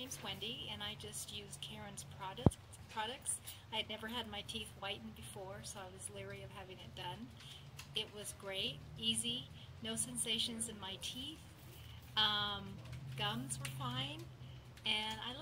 name's Wendy, and I just used Karen's product, products. I had never had my teeth whitened before, so I was leery of having it done. It was great, easy, no sensations in my teeth. Um, gums were fine, and I.